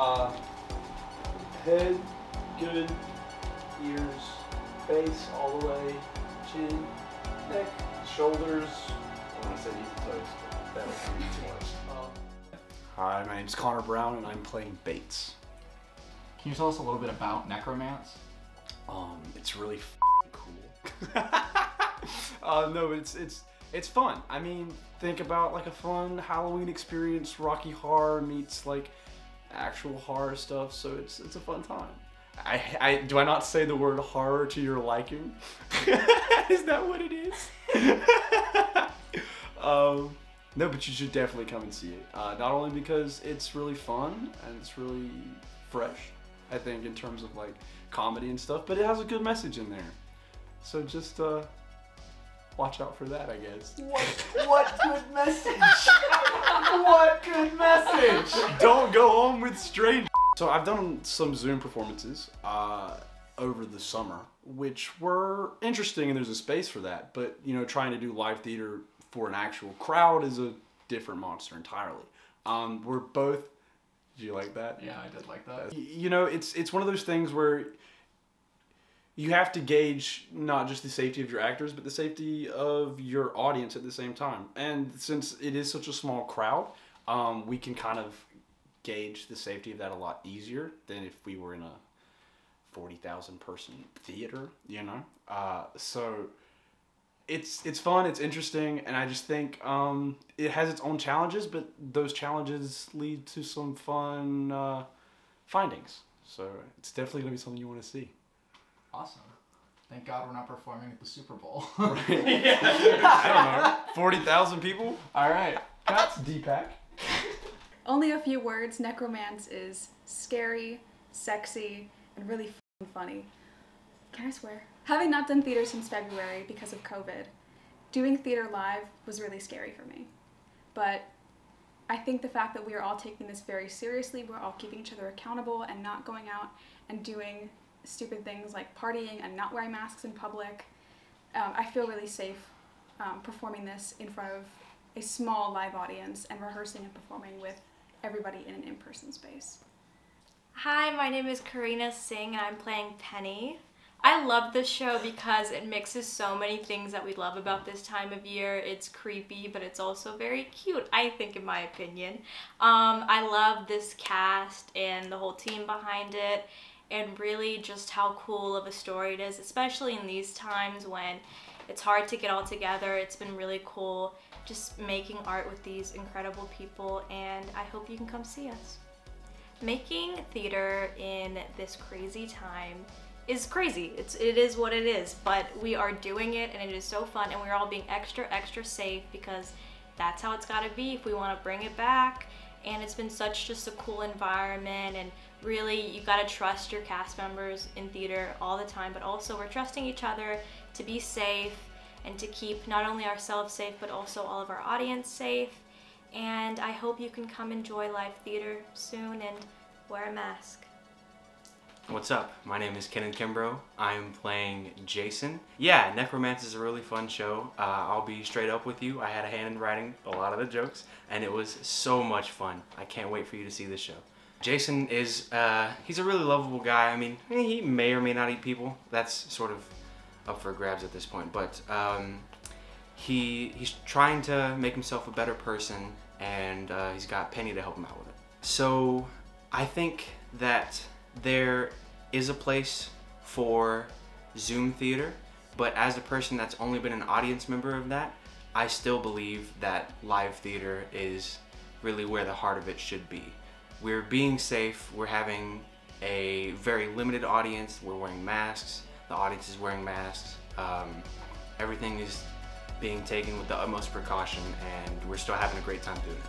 Uh, head, good. Ears, face all the way. Chin, neck, shoulders. I want to say knees and toes, but that would be too much. Um, Hi, my name's Connor Brown, and I'm playing Bates. Can you tell us a little bit about necromance? Um, it's really f- cool. uh, no, it's it's it's fun. I mean, think about like a fun Halloween experience. Rocky Horror meets like actual horror stuff, so it's it's a fun time. I, I do I not say the word horror to your liking? is that what it is? um, no, but you should definitely come and see it. Uh, not only because it's really fun and it's really fresh, I think in terms of like comedy and stuff, but it has a good message in there. So just uh, watch out for that, I guess. What what good message? what good message? Don't go home with strangers. So I've done some Zoom performances uh, over the summer, which were interesting, and there's a space for that. But you know, trying to do live theater for an actual crowd is a different monster entirely. Um, we're both. Do you like that? Yeah, I did like that. You know it's it's one of those things where you have to gauge not just the safety of your actors but the safety of your audience at the same time. And since it is such a small crowd um, we can kind of gauge the safety of that a lot easier than if we were in a 40,000 person theater you know? Uh, so it's it's fun it's interesting and i just think um, it has its own challenges but those challenges lead to some fun uh, findings. So it's definitely going to be something you want to see Awesome. Thank God we're not performing at the Super Bowl. i don't know 40,000 people All right, that's Deepak. Only a few words. Necromance is scary, sexy, and really f***ing funny. Can I swear? Having not done theater since February because of COVID, doing theater live was really scary for me. But I think the fact that we are all taking this very seriously, we're all keeping each other accountable and not going out and doing stupid things like partying and not wearing masks in public. Um, I feel really safe um, performing this in front of a small live audience and rehearsing and performing with everybody in an in-person space. Hi, my name is Karina Singh and I'm playing Penny. I love this show because it mixes so many things that we love about this time of year. It's creepy, but it's also very cute, I think, in my opinion. Um, I love this cast and the whole team behind it, and really just how cool of a story it is, especially in these times when it's hard to get all together. It's been really cool just making art with these incredible people, and I hope you can come see us. Making theater in this crazy time is crazy. It's it is what it is, but we are doing it and it is so fun and we're all being extra extra safe because that's how it's got to be if we want to bring it back. And it's been such just a cool environment and really you got to trust your cast members in theater all the time, but also we're trusting each other to be safe and to keep not only ourselves safe but also all of our audience safe. And I hope you can come enjoy live theater soon and wear a mask. What's up? My name is Kenan Kimbrough. I'm playing Jason. Yeah, Necromance is a really fun show. Uh, I'll be straight up with you. I had a hand in writing a lot of the jokes, and it was so much fun. I can't wait for you to see this show. Jason is, uh, he's a really lovable guy. I mean, he may or may not eat people. That's sort of up for grabs at this point. But um, he he's trying to make himself a better person, and uh, he's got Penny to help him out with it. So I think that there is a place for Zoom theater, but as a person that's only been an audience member of that, I still believe that live theater is really where the heart of it should be. We're being safe, we're having a very limited audience, we're wearing masks, the audience is wearing masks, um, everything is being taken with the utmost precaution, and we're still having a great time doing it.